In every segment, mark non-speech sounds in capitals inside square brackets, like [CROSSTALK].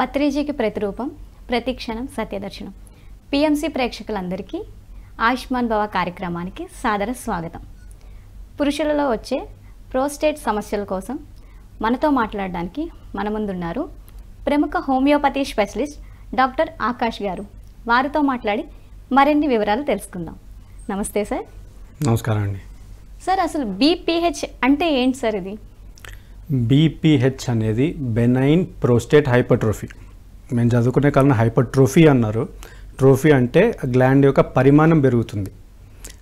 పత్రిజీకి ప్రతిరూపం ప్రతిక్షణం సత్యదర్శనం. పిఎంసి ప్రేక్షకులందరికీ ఆయుష్మాన్ భవ కార్యక్రమానికి సాదర స్వాగతం. పురుషులలో వచ్చే ప్రోస్టేట్ సమస్యల కోసం మనతో మాట్లాడడానికి మన ముందున్నారు ప్రముఖ హోమియోపతి స్పెషలిస్ట్ డాక్టర్ ఆకాష్ గారు. వారితో మాట్లాడి మరిన్ని వివరాలు తెలుసుకుందాం. నమస్తే సార్. నమస్కారం అండి. సార్ అసలు బీపీహెచ్ అంటే ఏంటి సార్ ఇది? బీపీహెచ్ అనేది బెనైన్ ప్రోస్టేట్ హైపర్ట్రోఫీ మేము చదువుకునే కాలం హైపర్ట్రోఫీ అన్నారు. ట్రోఫీ అంటే గ్లాండ్ యొక్క పరిమాణం పెరుగుతుంది.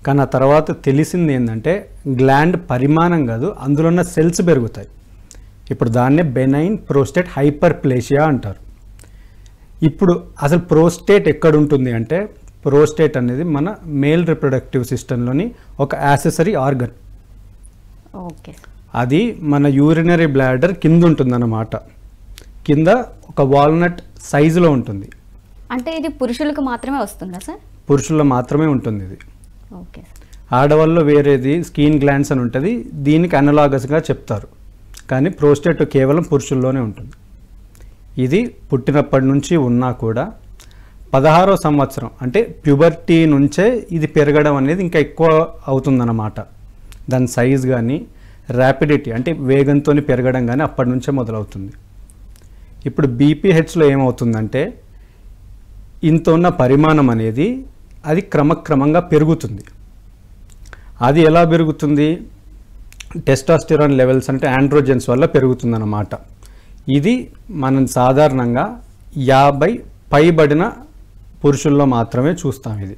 కానీ ఆ తర్వాత తెలిసింది ఏంటంటే గ్లాండ్ పరిమాణం కాదు అందులో ఉన్న సెల్స్ పెరుగుతాయి. ఇప్పుడు దాన్నే బెనైన్ ప్రోస్టేట్ హైపర్ప్లేషియా అంటారు. ఇప్పుడు అసలు ప్రోస్టేట్ ఎక్కడ ఉంటుంది అంటే ప్రోస్టేట్ అనేది మన మేల్ రిప్రొడక్టివ్ సిస్టంలోని ఒక యాసెసరీ ఆర్గన్ ఓకే. అది మన యూరినరీ బ్లాడర్ కింద ఉంటుందన్నమాట కింద ఒక వాల్నట్ సైజులో ఉంటుంది. అంటే ఇది పురుషులకు మాత్రమే వస్తుందా సార్? పురుషుల్లో మాత్రమే ఉంటుంది ఇది. Okay sir. ఆడవాళ్ళలో వేరేది స్కీన్ గ్లాండ్స్ అని ఉంటుంది దీనికి అనలాగస్గా చెప్తారు. కానీ ప్రోస్టేట్ కేవలం పురుషుల్లోనే ఉంటుంది. ఇది పుట్టినప్పటి నుంచి ఉన్నా కూడా పదహారో సంవత్సరం అంటే ప్యూబర్టీ నుంచే ఇది పెరగడం అనేది ఇంకా ఎక్కువ అవుతుందన్నమాట. దాని సైజ్ కానీ ర్యాపిడిటీ అంటే వేగంతో పెరగడం కానీ అప్పటి నుంచే మొదలవుతుంది. ఇప్పుడు బీపీహెచ్లో ఏమవుతుందంటే ఇంత ఉన్న పరిమాణం అనేది అది క్రమక్రమంగా పెరుగుతుంది. అది ఎలా పెరుగుతుంది? టెస్టాస్టిరాన్ లెవెల్స్ అంటే ఆండ్రోజెన్స్ వల్ల పెరుగుతుందన్నమాట. ఇది మనం సాధారణంగా యాభై పైబడిన పురుషుల్లో మాత్రమే చూస్తాం ఇది.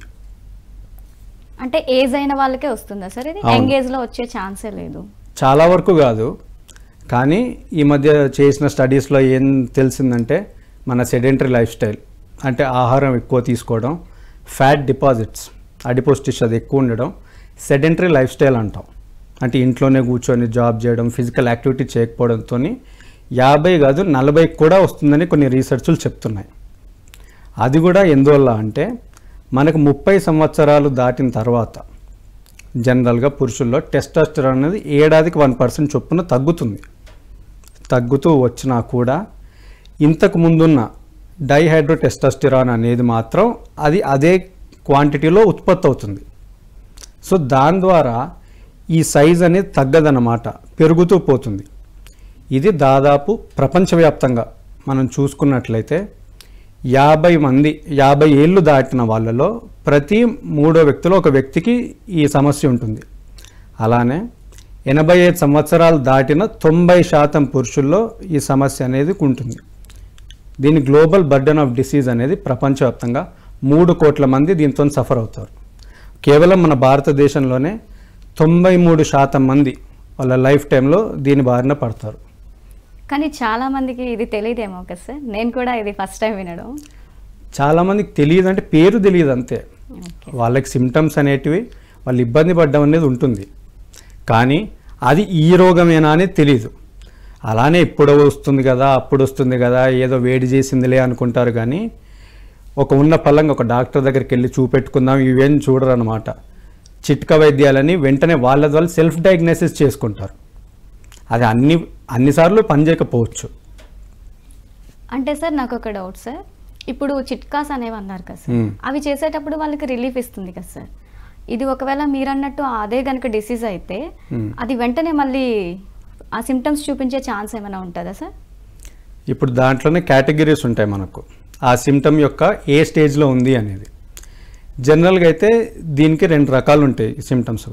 అంటే ఏజ్ అయిన వాళ్ళకే వస్తుందా సార్ ఇది. యంగ్ ఏజ్లో వచ్చే ఛాన్సే లేదు. చాలా వరకు కాదు. కానీ ఈ మధ్య చేసిన స్టడీస్లో ఏం తెలిసిందంటే మన సెడెంటరీ లైఫ్ స్టైల్. అంటే ఆహారం ఎక్కువ తీసుకోవడం ఫ్యాట్ డిపాజిట్స్ అడిపోస్టిష్ అది ఎక్కువ ఉండడం సెడెంటరీ లైఫ్ స్టైల్ అంటాం. అంటే ఇంట్లోనే కూర్చొని జాబ్ చేయడం ఫిజికల్ యాక్టివిటీ చేయకపోవడంతో యాభై కాదు నలభై కూడా వస్తుందని కొన్ని రీసెర్చ్లు చెప్తున్నాయి. అది కూడా ఎందువల్ల అంటే మనకు ముప్పై సంవత్సరాలు దాటిన తర్వాత జనరల్గా పురుషుల్లో టెస్టాస్టెరాన్ అనేది ఏడాదికి వన్ పర్సెంట్ చొప్పున తగ్గుతుంది. తగ్గుతూ వచ్చినా కూడా ఇంతకు ముందున్న డైహైడ్రో టెస్టాస్టిరాన్ అనేది మాత్రం అది అదే క్వాంటిటీలో ఉత్పత్తి అవుతుంది. సో దాని ద్వారా ఈ సైజ్ అనేది తగ్గదన్నమాట పెరుగుతూ పోతుంది. ఇది దాదాపు ప్రపంచవ్యాప్తంగా మనం చూసుకున్నట్లయితే యాభై మంది యాభై ఏళ్ళు దాటిన వాళ్ళలో ప్రతి మూడో వ్యక్తిలో ఒక వ్యక్తికి ఈ సమస్య ఉంటుంది. అలానే ఎనభై ఐదు సంవత్సరాలు దాటిన తొంభై శాతం పురుషుల్లో ఈ సమస్య అనేది ఉంటుంది. దీని గ్లోబల్ బర్డెన్ ఆఫ్ డిసీజ్ అనేది ప్రపంచవ్యాప్తంగా మూడు కోట్ల మంది దీంతో సఫర్ అవుతారు. కేవలం మన భారతదేశంలోనే తొంభై మూడు శాతం మంది వాళ్ళ లైఫ్ టైంలో దీని బారిన పడతారు. కానీ చాలా మందికి ఇది తెలియదేమో కదా సార్. నేను కూడా ఇది ఫస్ట్ టైం వినడం. చాలామందికి తెలియదు అంటే పేరు తెలియదు అంతే. వాళ్ళకి సిమ్టమ్స్ అనేటివి వాళ్ళు ఇబ్బంది పడ్డం అనేది ఉంటుంది. కానీ అది ఈ రోగమేనా అనేది తెలియదు అలానే ఇప్పుడు వస్తుంది కదా అప్పుడు వస్తుంది కదా ఏదో వేడి చేసిందిలే అనుకుంటారు కానీ ఒక ఉన్న పలంగా ఒక డాక్టర్ దగ్గరికి వెళ్ళి చూపెట్టుకుందాం ఇవేం చూడరు అనమాట చిట్క వైద్యాలని వెంటనే వాళ్ళ ద్వారా సెల్ఫ్ డయాగ్నోసిస్ చేసుకుంటారు. అది అన్ని అన్నిసార్లు పనిచేయకపోవచ్చు అంటే సార్ నాకు ఒక డౌట్ సార్. ఇప్పుడు చిట్కాస్ అనేవి అన్నారు కదా సార్. అవి చేసేటప్పుడు వాళ్ళకి రిలీఫ్ ఇస్తుంది కదా సార్. ఇది ఒకవేళ మీరు అన్నట్టు అదే కనుక డిసీజ్ అయితే. అది వెంటనే మళ్ళీ ఆ సిమ్టమ్స్ చూపించే ఛాన్స్ ఏమైనా ఉంటుందా సార్? ఇప్పుడు దాంట్లోనే కేటగిరీస్ ఉంటాయి మనకు. ఆ సిమ్టమ్ యొక్క ఏ స్టేజ్లో ఉంది అనేది. జనరల్గా అయితే దీనికి రెండు రకాలు ఉంటాయి సిమ్టమ్స్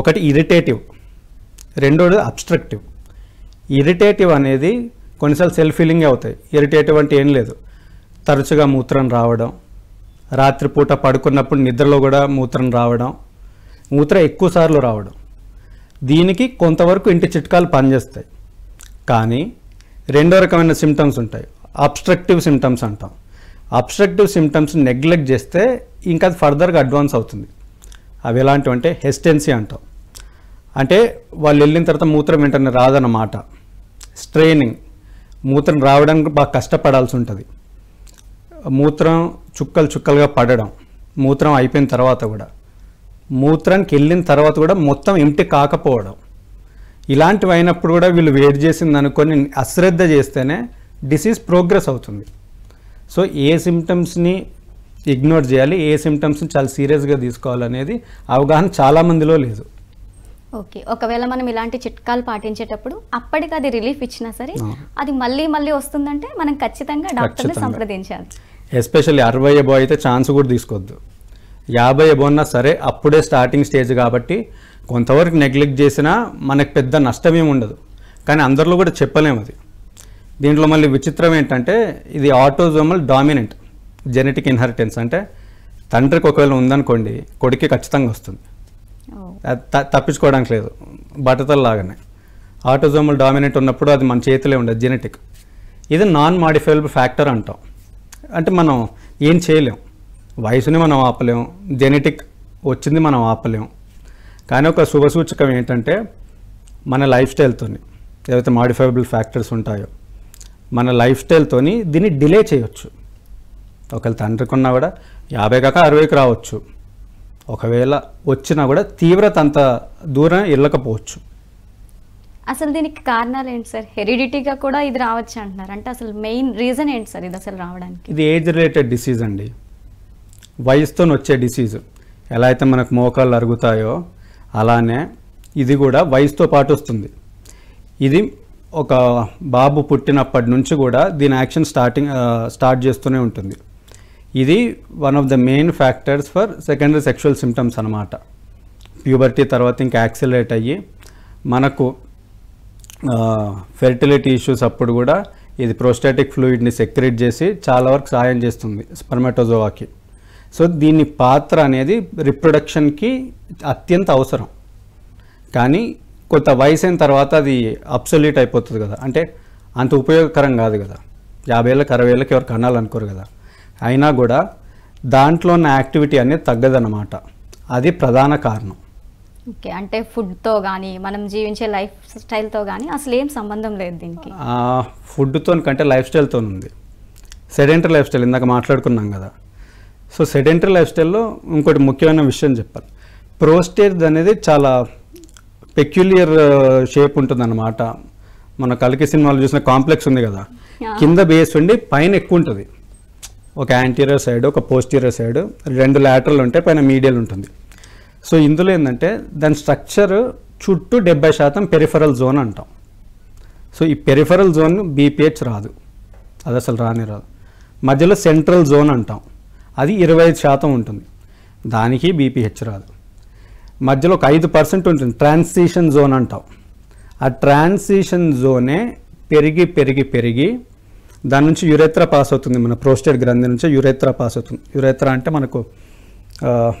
ఒకటి ఇరిటేటివ్ రెండోది అబ్స్ట్రక్టివ్. ఇరిటేటివ్ అనేది కొన్నిసార్లు సెల్ఫ్ ఫీలింగ్ అవుతాయి. ఇరిటేటివ్ అంటే ఏం లేదు. తరచుగా మూత్రం రావడం రాత్రిపూట పడుకున్నప్పుడు నిద్రలో కూడా మూత్రం రావడం మూత్రం ఎక్కువసార్లు రావడం. దీనికి కొంతవరకు ఇంటి చిట్కాలు పనిచేస్తాయి. కానీ రెండో రకమైన సిమ్టమ్స్ ఉంటాయి. అబ్స్ట్రక్టివ్ సిమ్టమ్స్ అంటాం. అబ్స్ట్రక్టివ్ సిమ్టమ్స్ నెగ్లెక్ట్ చేస్తే ఇంకా ఫర్దర్గా అడ్వాన్స్ అవుతుంది. అవి ఎలాంటివి అంటే హెస్టెన్సీ అంటాం. అంటే వాళ్ళు వెళ్ళిన తర్వాత మూత్రం వెంటనే రాదన్నమాట. స్ట్రెయినింగ్ మూత్రం రావడానికి బాగా కష్టపడాల్సి ఉంటుంది. మూత్రం చుక్కలు చుక్కలుగా పడడం. మూత్రం అయిపోయిన తర్వాత కూడా. మూత్రానికి వెళ్ళిన తర్వాత కూడా మొత్తం ఎంటి కాకపోవడం. ఇలాంటివి అయినప్పుడు కూడా వీళ్ళు వేడి చేసింది అనుకొని అశ్రద్ధ చేస్తేనే డిసీజ్ ప్రోగ్రెస్ అవుతుంది. సో ఏ సిమ్టమ్స్ని ఇగ్నోర్ చేయాలి ఏ సిమ్టమ్స్ని చాలా సీరియస్గా తీసుకోవాలనేది అవగాహన చాలామందిలో లేదు. ఓకే. ఒకవేళ మనం ఇలాంటి చిట్కాలు పాటించేటప్పుడు అప్పటికి అది రిలీఫ్ ఇచ్చినా సరే. అది మళ్ళీ మళ్ళీ వస్తుందంటే మనం ఖచ్చితంగా డాక్టర్ని. సంప్రదించాలి. ఎస్పెషల్లీ అరవై ఎబో అయితే ఛాన్స్ కూడా తీసుకోవద్దు యాభై ఎబో ఉన్నా సరే అప్పుడే స్టార్టింగ్ స్టేజ్ కాబట్టి కొంతవరకు నెగ్లెక్ట్ చేసినా మనకు పెద్ద నష్టం ఏమి ఉండదు. కానీ అందరిలో కూడా చెప్పలేము అది. దీంట్లో మళ్ళీ విచిత్రం ఏంటంటే ఇది ఆటోజోమల్ డామినెంట్ జెనెటిక్ ఇన్హెరిటెన్స్ అంటే తండ్రికి ఒకవేళ ఉందనుకోండి కొడుక్కి ఖచ్చితంగా వస్తుంది. తప్పించుకోవడానికి లేదు. బట్టతలు లాగానే. ఆటోజోమల్ డామినెంట్ ఉన్నప్పుడు అది మన చేతిలో ఉండదు జెనెటిక్ ఇది నాన్ మాడిఫైబుల్ ఫ్యాక్టర్ అంటాం. అంటే మనం ఏం చేయలేం. వయసుని మనం ఆపలేం జెనెటిక్ వచ్చింది మనం ఆపలేం. కానీ ఒక శుభసూచకం ఏంటంటే మన లైఫ్ స్టైల్తోని ఏవైతే మాడిఫైబుల్ ఫ్యాక్టర్స్ ఉంటాయో మన లైఫ్ స్టైల్తోని దీన్ని డిలే చేయొచ్చు. ఒకవేళ తండ్రికి ఉన్నా కూడా యాభై కాక అరవైకి రావచ్చు. ఒకవేళ వచ్చినా కూడా తీవ్రత అంత దూరం వెళ్ళకపోవచ్చు. అసలు దీనికి కారణాలు ఏంటి సార్? హెరిడిటీగా కూడా ఇది రావచ్చు అంటున్నారు. అంటే అసలు మెయిన్ రీజన్ ఏంటి సార్ ఇది అసలు రావడానికి? ఇది ఏజ్ రిలేటెడ్ డిసీజ్ అండి. వయసుతో వచ్చే డిసీజ్. ఎలా అయితే మనకు మోకాళ్ళు అరుగుతాయో అలానే ఇది కూడా వయసుతో పాటు వస్తుంది. ఇది ఒక బాబు పుట్టినప్పటి నుంచి కూడా దీని యాక్షన్ స్టార్టింగ్ స్టార్ట్ చేస్తూనే ఉంటుంది. ఇది one of the main factors for secondary sexual symptoms అనమాట ప్యూబర్టీ తర్వాత ఇంకా యాక్సిలేట్ అయ్యి మనకు ఫెర్టిలిటీ ఇష్యూస్ అప్పుడు కూడా ఇది ప్రోస్టాటిక్ ఫ్లూయిడ్ని సెక్రెట్ చేసి చాలా వరకు సహాయం చేస్తుంది స్పర్మటోజోవాకి సో దీని పాత్ర అనేది రిప్రొడక్షన్కి అత్యంత అవసరం. కానీ కొంత వయసు అయిన తర్వాత అది అబ్సల్యూట్ అయిపోతుంది కదా. అంటే అంత ఉపయోగకరం కాదు కదా. యాభై ఏళ్ళకి అరవై ఏళ్ళకి ఎవరు కనాలనుకోరు కదా. అయినా కూడా దాంట్లో ఉన్న యాక్టివిటీ అనేది తగ్గదన్నమాట. అది ప్రధాన కారణం. ఓకే అంటే ఫుడ్తో కానీ మనం జీవించే లైఫ్ స్టైల్తో కానీ అసలు ఏం సంబంధం లేదు దీనికి. ఫుడ్తో కంటే లైఫ్ స్టైల్తో ఉంది. సెడెంటరీ లైఫ్ స్టైల్ ఇందాక మాట్లాడుకున్నాం కదా. సో సెడెంటరీ లైఫ్ స్టైల్లో ఇంకోటి ముఖ్యమైన విషయం చెప్పాలి. ప్రోస్టేజ్ అనేది చాలా పెక్యులియర్ షేప్ ఉంటుందన్నమాట. మన కలికి సినిమాలో చూసిన కాంప్లెక్స్ ఉంది కదా. కింద బేస్ ఉండి పైన ఎక్కువ ఉంటుంది. ఒక యాంటీరియర్ సైడ్ ఒక పోస్టీరియర్ సైడ్ రెండు లాటరల్ ఉంటాయి పైన మీడియల్ ఉంటుంది. సో ఇందులో ఏంటంటే దాని స్ట్రక్చర్ చుట్టూ డెబ్బై శాతం పెరిఫరల్ జోన్ అంటాం. సో ఈ పెరిఫరల్ జోన్ బీపీహెచ్ రాదు. అది అసలు రానే రాదు. మధ్యలో సెంట్రల్ జోన్ అంటాం. అది ఇరవై ఐదు శాతం ఉంటుంది. దానికి బీపీహెచ్ రాదు. మధ్యలో ఒక ఐదు పర్సెంట్ ఉంటుంది. ట్రాన్సిషన్ జోన్ అంటాం. ఆ ట్రాన్సిషన్ జోనే పెరిగి పెరిగి పెరిగి దాని నుంచి యురేత్రా పాస్ అవుతుంది మన ప్రోస్టేట్ గ్రంథి నుంచి యురేత్రా పాస్ అవుతుంది. యురేత్రా అంటే మనకు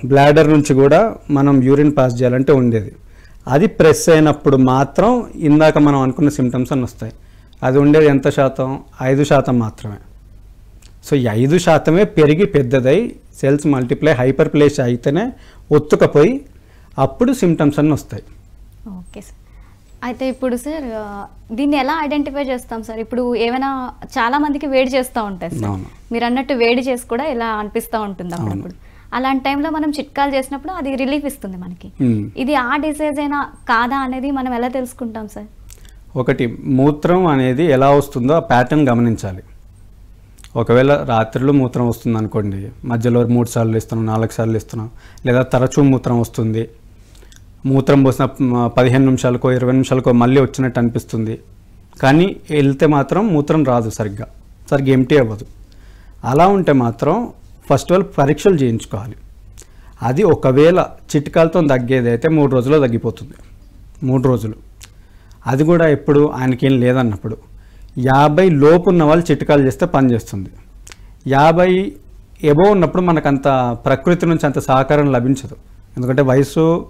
బ్లాడర్ నుంచి కూడా మనం యూరిన్ పాస్ చేయాలంటే ఉండేది. అది ప్రెస్ అయినప్పుడు మాత్రం ఇందాక మనం అనుకున్న సిమ్టమ్స్ అని వస్తాయి. అది ఉండేది ఎంత శాతం? ఐదు శాతం మాత్రమే. సో ఈ ఐదు శాతమే పెరిగి పెద్దదై సెల్స్ మల్టిప్లై హైపర్ ప్లేస్ అయితేనే ఒత్తుకపోయి అప్పుడు సిమ్టమ్స్ అన్నీ వస్తాయి. Okay sir. అయితే ఇప్పుడు సార్ దీన్ని ఎలా ఐడెంటిఫై చేస్తాం సార్? ఇప్పుడు ఏమైనా చాలా మందికి వేడి చేస్తూ ఉంటాయి సార్. మీరు అన్నట్టు వేడి చేసి కూడా ఇలా అనిపిస్తూ ఉంటుంది అప్పుడప్పుడు. అలాంటి టైంలో మనం చిట్కాలు చేసినప్పుడు అది రిలీఫ్ ఇస్తుంది మనకి. ఇది ఆ డిసీజ్ అయినా కాదా అనేది మనం ఎలా తెలుసుకుంటాం సార్? ఒకటి మూత్రం అనేది ఎలా వస్తుందో ఆ ప్యాటర్న్ గమనించాలి. ఒకవేళ రాత్రిలో మూత్రం వస్తుంది అనుకోండి మధ్యలో మూడు సార్లు ఇస్తున్నాం నాలుగు సార్లు ఇస్తున్నాం లేదా తరచూ మూత్రం వస్తుంది మూత్రం పోసిన పదిహేను నిమిషాలకో ఇరవై నిమిషాలకో మళ్ళీ వచ్చినట్టు అనిపిస్తుంది. కానీ వెళ్తే మాత్రం మూత్రం రాదు సరిగ్గా. సరిగ్గా ఎంటీ అవ్వదు. అలా ఉంటే మాత్రం ఫస్ట్ ఆల్ పరీక్షలు చేయించుకోవాలి. అది ఒకవేళ చిట్కాలతో తగ్గేది అయితే మూడు రోజుల్లో తగ్గిపోతుంది. మూడు రోజులు. అది కూడా ఎప్పుడు ఆయనకేం లేదన్నప్పుడు. యాభై లోపు ఉన్న వాళ్ళు చిట్కాలు చేస్తే పని చేస్తుంది. యాభై ఎబో ఉన్నప్పుడు మనకు అంత ప్రకృతి నుంచి అంత సహకారం లభించదు. ఎందుకంటే వయసు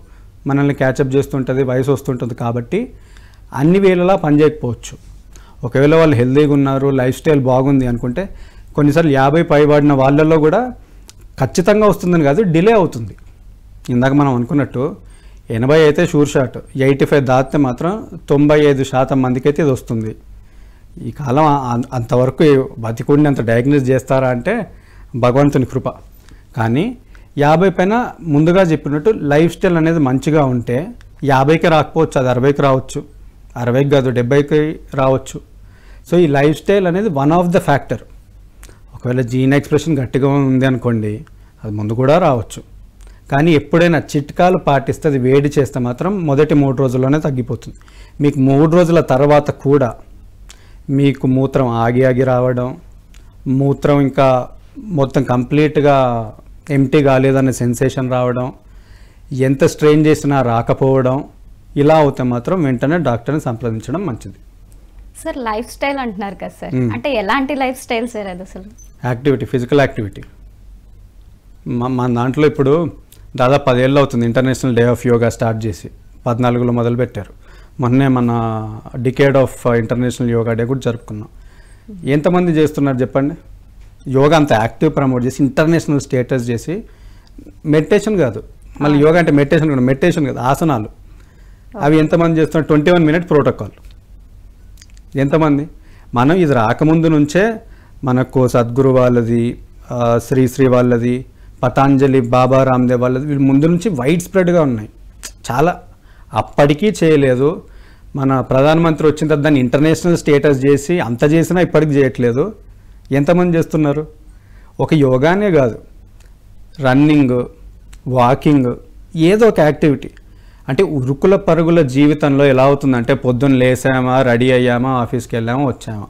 మనల్ని క్యాచప్ చేస్తుంటుంది వయసు వస్తుంటుంది కాబట్టి అన్ని వేళలా పనిచేయకపోవచ్చు ఒకవేళ వాళ్ళు హెల్తీగా ఉన్నారు లైఫ్ స్టైల్ బాగుంది అనుకుంటే కొన్నిసార్లు యాభై పైబడిన వాళ్ళల్లో కూడా ఖచ్చితంగా వస్తుందని కాదు డిలే అవుతుంది. ఇందాక మనం అనుకున్నట్టు ఎనభై అయితే షూర్ షాట్ ఎయిటీ ఫైవ్ దాటితే మాత్రం తొంభై ఐదు శాతం మందికైతే ఇది వస్తుంది. ఈ కాలం అంతవరకు బతికుండి అంత డయాగ్నోస్ చేస్తారా అంటే భగవంతుని కృప. కానీ యాభై పైన ముందుగా చెప్పినట్టు లైఫ్ స్టైల్ అనేది మంచిగా ఉంటే యాభైకి రాకపోవచ్చు అది అరవైకి రావచ్చు. అరవైకి కాదు డెబ్బైకి రావచ్చు. సో ఈ లైఫ్ స్టైల్ అనేది వన్ ఆఫ్ ద ఫ్యాక్టర్. ఒకవేళ జీన్ ఎక్స్ప్రెషన్ గట్టిగా ఉంది అనుకోండి అది ముందు కూడా రావచ్చు. కానీ ఎప్పుడైనా చిట్కాలు పాటిస్తే అది వేడి చేస్తే మాత్రం మొదటి మూడు రోజుల్లోనే తగ్గిపోతుంది. మీకు మూడు రోజుల తర్వాత కూడా మీకు మూత్రం ఆగి ఆగి రావడం మూత్రం ఇంకా మొత్తం కంప్లీట్గా ఎంటీ కాలేదనే సెన్సేషన్ రావడం ఎంత స్ట్రెయిన్ చేసినా రాకపోవడం ఇలా అవుతే మాత్రం వెంటనే డాక్టర్ని సంప్రదించడం మంచిది. సార్ లైఫ్ స్టైల్ అంటున్నారు కదా సార్. అంటే ఎలాంటి లైఫ్ స్టైల్ సార్ అది అసలు? యాక్టివిటీ ఫిజికల్ యాక్టివిటీ మా మన దాంట్లో ఇప్పుడు దాదాపు పదేళ్ళు అవుతుంది international day of yoga start చేసి. పద్నాలుగులో మొదలుపెట్టారు. మొన్నే మన decade of international yoga day కూడా జరుపుకున్నాం. ఎంతమంది చేస్తున్నారు చెప్పండి? యోగా అంత యాక్టివ్ ప్రమోట్ చేసి ఇంటర్నేషనల్ స్టేటస్ చేసి మెడిటేషన్ కాదు. మళ్ళీ యోగా అంటే మెడిటేషన్ కూడా మెడిటేషన్ కాదు ఆసనాలు. అవి ఎంతమంది చేస్తున్నారు? Twenty one minute protocol. ఎంతమంది? మనం ఇది రాకముందు నుంచే మనకు సద్గురు వాళ్ళది ఆ, శ్రీ శ్రీ వాళ్ళది పతాంజలి బాబా రామ్దేవ్ వాళ్ళది వీళ్ళు ముందు నుంచి వైడ్ స్ప్రెడ్గా ఉన్నాయి. చాలా. అప్పటికీ చేయలేదు. మన ప్రధానమంత్రి వచ్చిన తర్వాత దాన్ని ఇంటర్నేషనల్ స్టేటస్ చేసి అంత చేసినా ఇప్పటికి చేయట్లేదు. ఎంతమంది చేస్తున్నారు? ఒక యోగానే కాదు. రన్నింగ్ వాకింగ్ ఏదో ఒక యాక్టివిటీ. అంటే ఉరుకుల పరుగుల జీవితంలో ఎలా అవుతుందంటే పొద్దున్న లేసామా రెడీ అయ్యామా ఆఫీస్కి వెళ్ళామా వచ్చామా.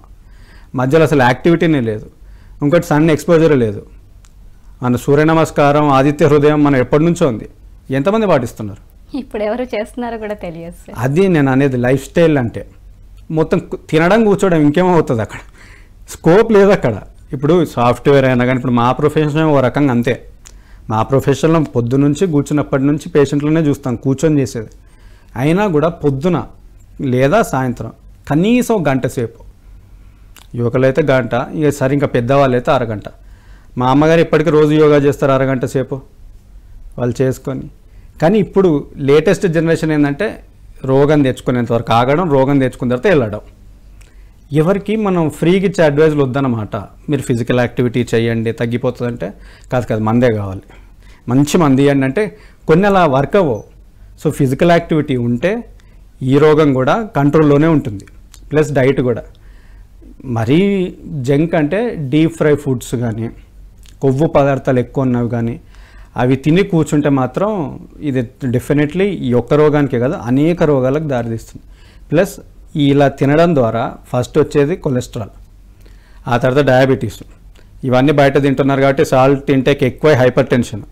మధ్యలో అసలు యాక్టివిటీనే లేదు. ఇంకోటి సన్ ఎక్స్పోజర్ లేదు. మన సూర్య నమస్కారం ఆదిత్య హృదయం మనం ఎప్పటి నుంచో ఉంది. ఎంతమంది పాటిస్తున్నారు? ఇప్పుడు ఎవరు చేస్తున్నారో కూడా తెలియదు అది నేను అనేది లైఫ్ స్టైల్ అంటే. మొత్తం తినడం కూర్చోవడం ఇంకేమవుతుంది అక్కడ? స్కోప్ లేదు అక్కడ. ఇప్పుడు సాఫ్ట్వేర్ అయినా కానీ ఇప్పుడు మా ప్రొఫెషన్ ఓ రకంగా అంతే. మా ప్రొఫెషన్లో పొద్దు నుంచి కూర్చున్నప్పటి నుంచి పేషెంట్లనే చూస్తాం కూర్చొని చేసేది. అయినా కూడా పొద్దున లేదా సాయంత్రం కనీసం గంట సేపు. యువకులు అయితే గంట ఇక సరే ఇంకా పెద్దవాళ్ళు అయితే అరగంట. మా అమ్మగారు ఇప్పటికీ రోజు యోగా చేస్తారు అరగంట సేపు వాళ్ళు చేసుకొని. కానీ ఇప్పుడు లేటెస్ట్ జనరేషన్ ఏంటంటే రోగం తెచ్చుకునేంత వరకు ఆగడం రోగం తెచ్చుకున్న తర్వాత వెళ్ళడం. ఎవరికి మనం ఫ్రీగా ఇచ్చే అడ్వైజ్లు వద్దనమాట మీరు ఫిజికల్ యాక్టివిటీ చేయండి తగ్గిపోతుందంటే కాదు కాదు మందే కావాలి. మంచి మంది ఇవ్వండి అంటే కొన్ని అలా వర్క్ అవ్వవు. సో ఫిజికల్ యాక్టివిటీ ఉంటే ఈ రోగం కూడా కంట్రోల్లోనే ఉంటుంది. ప్లస్ డైట్ కూడా. మరీ జంక్ అంటే డీప్ ఫ్రై ఫుడ్స్ కానీ కొవ్వు పదార్థాలు ఎక్కువ ఉన్నవి కానీ అవి తిని కూర్చుంటే మాత్రం ఇది డెఫినెట్లీ ఈ ఒక్క రోగానికే కదా అనేక రోగాలకు దారితీస్తుంది. ప్లస్ ఇలా తినడం ద్వారా ఫస్ట్ వచ్చేది కొలెస్ట్రాల్ ఆ తర్వాత డయాబెటీస్. ఇవన్నీ బయట తింటున్నారు కాబట్టి సాల్ట్ ఇంటేక్ ఎక్కువ హైపర్ టెన్షన్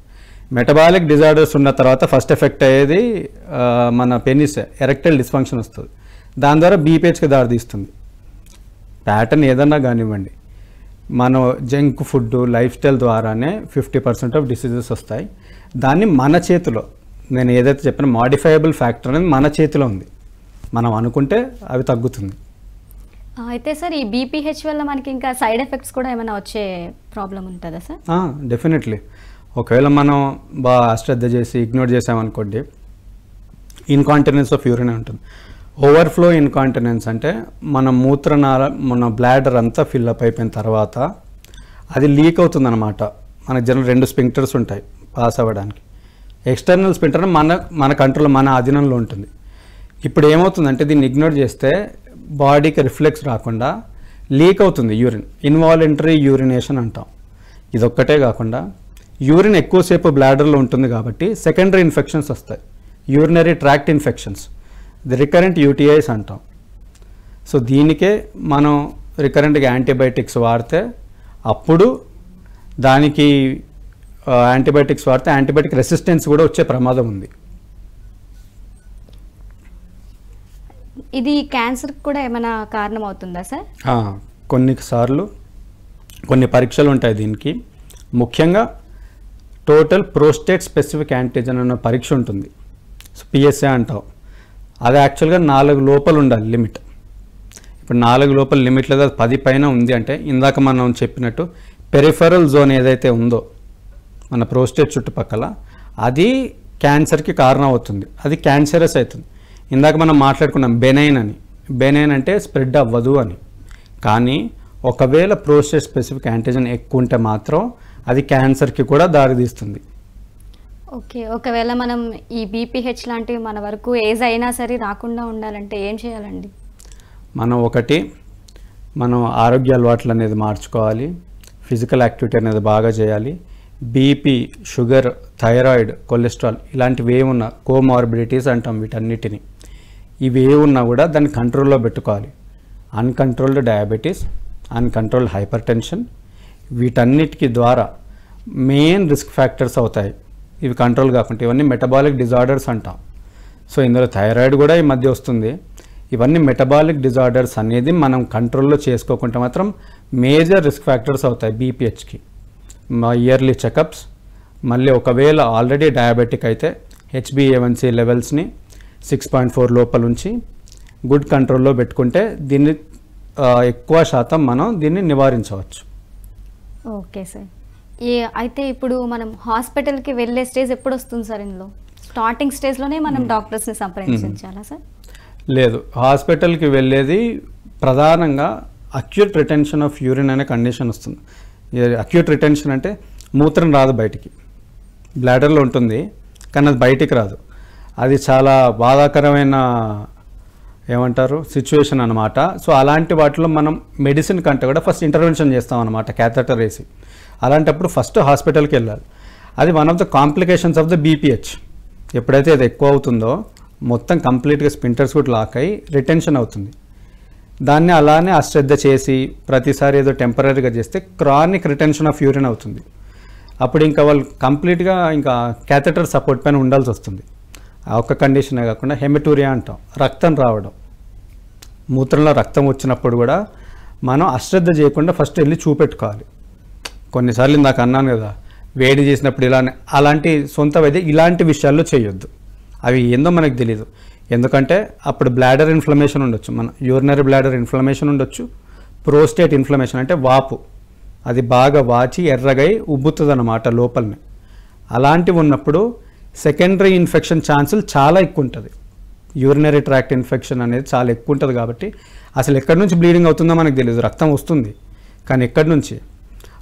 మెటబాలిక్ డిజార్డర్స్ ఉన్న తర్వాత ఫస్ట్ ఎఫెక్ట్ అయ్యేది మన పెనిస్ ఎరెక్టైల్ డిస్ఫంక్షన్ వస్తుంది. దాని ద్వారా బీపీహెచ్కి దారితీస్తుంది ప్యాటర్న్ ఏదన్నా కానివ్వండి మనం జంక్ ఫుడ్ లైఫ్ స్టైల్ ద్వారానే ఫిఫ్టీ పర్సెంట్ ఆఫ్ డిసీజెస్ వస్తాయి. దాన్ని మన చేతిలో నేను ఏదైతే చెప్పిన మాడిఫైయబుల్ ఫ్యాక్టర్ అనేది మన చేతిలో ఉంది. మనం అనుకుంటే అవి తగ్గుతుంది. అయితే సార్ ఈ బీపీహెచ్ వల్ల మనకి ఇంకా సైడ్ ఎఫెక్ట్స్ కూడా ఏమైనా వచ్చే ప్రాబ్లం ఉంటుందా సార్? డెఫినెట్లీ. ఒకవేళ మనం బాగా అశ్రద్ధ చేసి ఇగ్నోర్ చేసామనుకోండి ఇన్కాంటినెన్స్ ఆఫ్ యూరిన్ ఉంటుంది. ఓవర్ఫ్లో ఇన్కాంటినెన్స్ అంటే మన మూత్రనాళ మన బ్లాడర్ అంతా ఫిల్అప్ అయిపోయిన తర్వాత అది లీక్ అవుతుంది అనమాట మనకు జనరల్ రెండు స్పింక్టర్స్ ఉంటాయి పాస్ అవ్వడానికి. ఎక్స్టర్నల్ స్పింక్టర్ మన మన కంట్రోల్ మన అధీనంలో ఉంటుంది. ఇప్పుడు ఏమవుతుందంటే దీన్ని ఇగ్నోర్ చేస్తే బాడీకి రిఫ్లెక్స్ రాకుండా లీక్ అవుతుంది యూరిన్ ఇన్వాలంటరీ యూరినేషన్ అంటాం. ఇదొక్కటే కాకుండా యూరిన్ ఎక్కువసేపు బ్లాడర్లో ఉంటుంది కాబట్టి సెకండరీ ఇన్ఫెక్షన్స్ వస్తాయి. Urinary tract infections the recurrent UTIs అంటాం. సో దీనికే మనం రికరెంట్గా యాంటీబయాటిక్స్ వాడితే అప్పుడు దానికి యాంటీబయాటిక్స్ వాడితే యాంటీబయాటిక్ రెసిస్టెన్స్ కూడా వచ్చే ప్రమాదం ఉంది. ఇది క్యాన్సర్ కూడా ఏమైనా కారణం అవుతుందా సార్? కొన్నిసార్లు కొన్ని పరీక్షలు ఉంటాయి దీనికి. ముఖ్యంగా టోటల్ ప్రోస్టేట్ స్పెసిఫిక్ యాంటీజన్ అన్న పరీక్ష ఉంటుంది. పిఎస్ఏ అంటావు. అది యాక్చువల్గా నాలుగు లోపల ఉండాలి లిమిట్ ఇప్పుడు నాలుగు లోపల లిమిట్ లేదా పది పైన ఉంది అంటే ఇందాక మనం చెప్పినట్టు పెరిఫరల్ జోన్ ఏదైతే ఉందో మన ప్రోస్టేట్ చుట్టుపక్కల అది క్యాన్సర్కి కారణం అవుతుంది అది క్యాన్సరస్ అవుతుంది. ఇందాక మనం మాట్లాడుకున్నాం బెనైన్ అని. బెనైన్ అంటే స్ప్రెడ్ అవ్వదు అని. కానీ ఒకవేళ ప్రోస్టేట్ స్పెసిఫిక్ యాంటీజన్ ఎక్కువ ఉంటే మాత్రం అది క్యాన్సర్కి కూడా దారితీస్తుంది. ఓకే ఒకవేళ మనం ఈ బీపీహెచ్ లాంటివి మన వరకు ఏజ్ అయినా సరే రాకుండా ఉండాలంటే ఏం చేయాలండి? మనం ఒకటి మనం ఆరోగ్య అలవాట్లు అనేది మార్చుకోవాలి. ఫిజికల్ యాక్టివిటీ అనేది బాగా చేయాలి. బీపీ షుగర్ థైరాయిడ్ కొలెస్ట్రాల్ ఇలాంటివి ఏమున్నా కోమార్బిడిటీస్ అంటాం వీటన్నిటిని. ఇవి ఏ ఉన్నా కూడా దాన్ని కంట్రోల్లో పెట్టుకోవాలి. Uncontrolled diabetes uncontrolled hypertension వీటన్నిటికీ ద్వారా మెయిన్ రిస్క్ ఫ్యాక్టర్స్ అవుతాయి. ఇవి కంట్రోల్ కాకుండా ఇవన్నీ మెటబాలిక్ డిజార్డర్స్ అంటాం. సో ఇందులో థైరాయిడ్ కూడా ఈ మధ్య వస్తుంది. ఇవన్నీ మెటబాలిక్ డిజార్డర్స్ అనేది మనం కంట్రోల్లో చేసుకోకుంటే మాత్రం మేజర్ రిస్క్ ఫ్యాక్టర్స్ అవుతాయి బీపీహెచ్కి మా ఇయర్లీ చెకప్స్ మళ్ళీ ఒకవేళ ఆల్రెడీ డయాబెటిక్ అయితే హెచ్బిఏవన్సీ లెవెల్స్ని సిక్స్ పాయింట్ ఫోర్ లోపల ఉంచి గుడ్ కంట్రోల్లో పెట్టుకుంటే దీన్ని ఎక్కువ శాతం మనం దీన్ని నివారించవచ్చు. Okay sir. ఏ అయితే ఇప్పుడు మనం హాస్పిటల్కి వెళ్ళే స్టేజ్ ఎప్పుడు వస్తుంది సార్ ఇందులో? స్టార్టింగ్ స్టేజ్లోనే మనం డాక్టర్స్ని సంప్రదించాలా సార్? లేదు. హాస్పిటల్కి వెళ్ళేది ప్రధానంగా అక్యూట్ రిటెన్షన్ ఆఫ్ యూరిన్ అనే కండిషన్ వస్తుంది. అక్యూట్ రిటెన్షన్ అంటే మూత్రం రాదు బయటికి. బ్లాడర్లో ఉంటుంది కానీ అది బయటికి రాదు. అది చాలా బాధాకరమైన ఏమంటారు సిచ్యువేషన్ అనమాట సో అలాంటి వాటిలో మనం మెడిసిన్ కంటే కూడా ఫస్ట్ ఇంటర్వెన్షన్ చేస్తాం అనమాట క్యాథెటర్ వేసి. అలాంటప్పుడు ఫస్ట్ హాస్పిటల్కి వెళ్ళాలి. అది one of the complications of the BPH ఎప్పుడైతే అది ఎక్కువ అవుతుందో మొత్తం కంప్లీట్గా స్పింటర్స్ కూడా లాక్ అయ్యి రిటెన్షన్ అవుతుంది. దాన్ని అలానే అశ్రద్ధ చేసి ప్రతిసారి ఏదో టెంపరీగా చేస్తే క్రానిక్ రిటెన్షన్ ఆఫ్ యూరిన్ అవుతుంది. అప్పుడు ఇంకా వాళ్ళు కంప్లీట్గా ఇంకా క్యాథెటర్ సపోర్ట్ పైన ఉండాల్సి వస్తుంది. ఒక్క కండిషనే కాకుండా హెమటూరియా అంటాం. రక్తం రావడం. మూత్రంలో రక్తం వచ్చినప్పుడు కూడా మనం అశ్రద్ధ చేయకుండా ఫస్ట్ వెళ్ళి చూపెట్టుకోవాలి. కొన్నిసార్లు నాకు అన్నాను కదా వేడి చేసినప్పుడు ఇలానే అలాంటి సొంత వైద్యం ఇలాంటి విషయాల్లో చేయొద్దు. అవి ఏందో మనకు తెలియదు ఎందుకంటే అప్పుడు బ్లాడర్ ఇన్ఫ్లమేషన్ ఉండొచ్చు. మన యూరినరీ బ్లాడర్ ఇన్ఫ్లమేషన్ ఉండొచ్చు. ప్రోస్టేట్ ఇన్ఫ్లమేషన్ అంటే వాపు. అది బాగా వాచి ఎర్రగై ఉబ్బుతుంది అన్నమాట లోపలనే. అలాంటివి ఉన్నప్పుడు సెకండరీ ఇన్ఫెక్షన్ ఛాన్సులు చాలా ఎక్కువ ఉంటుంది యూరినరీ ట్రాక్ట్ ఇన్ఫెక్షన్ అనేది చాలా ఎక్కువ ఉంటుంది కాబట్టి అసలు ఎక్కడి నుంచి బ్లీడింగ్ అవుతుందో మనకు తెలియదు రక్తం వస్తుంది. కానీ ఎక్కడి నుంచి?